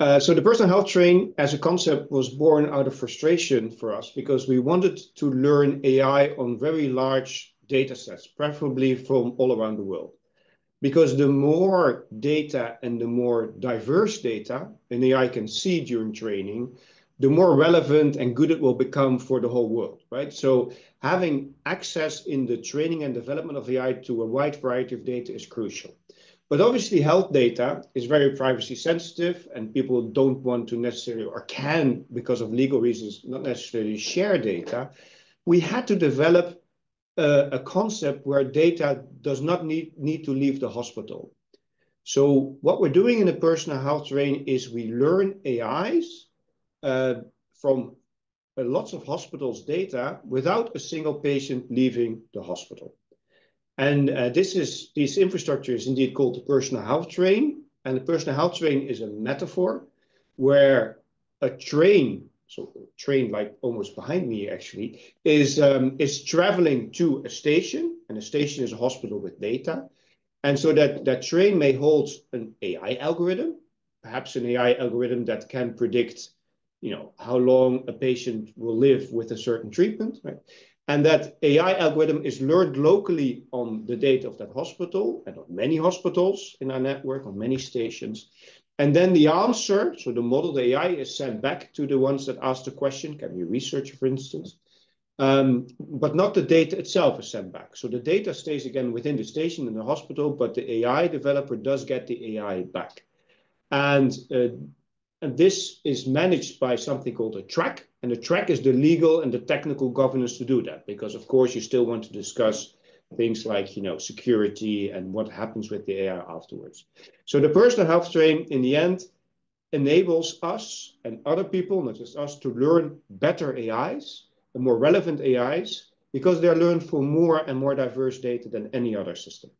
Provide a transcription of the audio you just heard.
Uh, so the Personal Health Train, as a concept, was born out of frustration for us because we wanted to learn AI on very large data sets, preferably from all around the world. Because the more data and the more diverse data an AI can see during training, the more relevant and good it will become for the whole world, right? So having access in the training and development of AI to a wide variety of data is crucial. But obviously, health data is very privacy sensitive, and people don't want to necessarily, or can, because of legal reasons, not necessarily share data. We had to develop a concept where data does not need need to leave the hospital. So what we're doing in the Personal Health Train is we learn AIs uh, from uh, lots of hospitals' data without a single patient leaving the hospital. And this is this infrastructure is indeed called the Personal Health Train, and the Personal Health Train is a metaphor where a train, so a train like almost behind me, actually, is um, is traveling to a station, and a station is a hospital with data. And so that that train may hold an AI algorithm, perhaps an AI algorithm that can predict, you know, how long a patient will live with a certain treatment, right? And that AI algorithm is learned locally on the data of that hospital and on many hospitals in our network, on many stations. And then the answer, so the model, the AI, is sent back to the ones that asked the question, can be researcher, for instance. Um, but not the data itself is sent back. So the data stays again within the station in the hospital, but the AI developer does get the AI back. Uh, And this is managed by something called a track, and the track is the legal and the technical governance to do that. Because, of course, you still want to discuss things like, you know, security and what happens with the AI afterwards. So the Personal Health Train, in the end, enables us and other people, not just us, to learn better AIs and more relevant AIs, because they're learned from more and more diverse data than any other system.